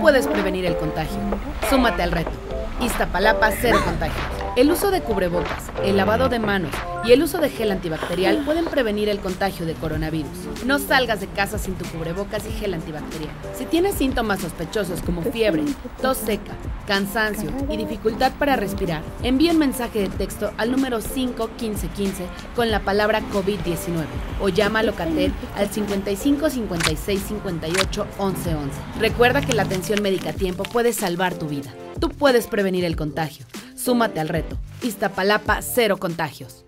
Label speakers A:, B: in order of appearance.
A: puedes prevenir el contagio. Súmate al reto. Iztapalapa cero contagios. El uso de cubrebocas, el lavado de manos y el uso de gel antibacterial pueden prevenir el contagio de coronavirus. No salgas de casa sin tu cubrebocas y gel antibacterial. Si tienes síntomas sospechosos como fiebre, tos seca, cansancio y dificultad para respirar, envía un mensaje de texto al número 51515 con la palabra COVID-19 o llama a Locatel al 55 56 58 11 11. Recuerda que la atención médica a tiempo puede salvar tu vida. Tú puedes prevenir el contagio. Súmate al reto. Iztapalapa, cero contagios.